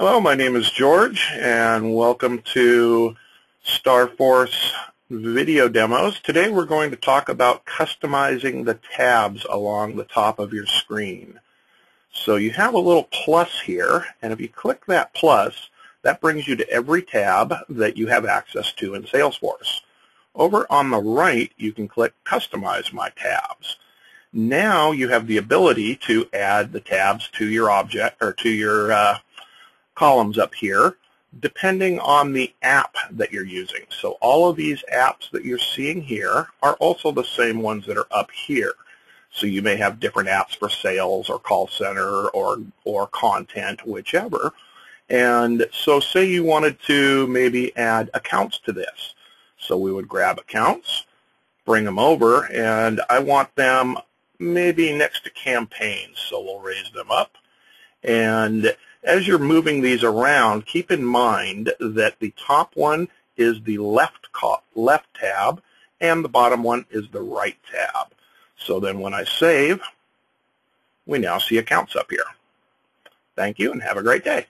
Hello, my name is George, and welcome to StarrForce video demos. Today we're going to talk about customizing the tabs along the top of your screen. So you have a little plus here, and if you click that plus, that brings you to every tab that you have access to in Salesforce. Over on the right, you can click Customize My Tabs. Now you have the ability to add the tabs to your object or to your uh, columns up here depending on the app that you're using. So all of these apps that you're seeing here are also the same ones that are up here. So you may have different apps for sales or call center or, or content, whichever. And so say you wanted to maybe add accounts to this. So we would grab accounts, bring them over, and I want them maybe next to campaigns. So we'll raise them up. And as you're moving these around, keep in mind that the top one is the left, left tab and the bottom one is the right tab. So then when I save, we now see accounts up here. Thank you and have a great day.